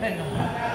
変な。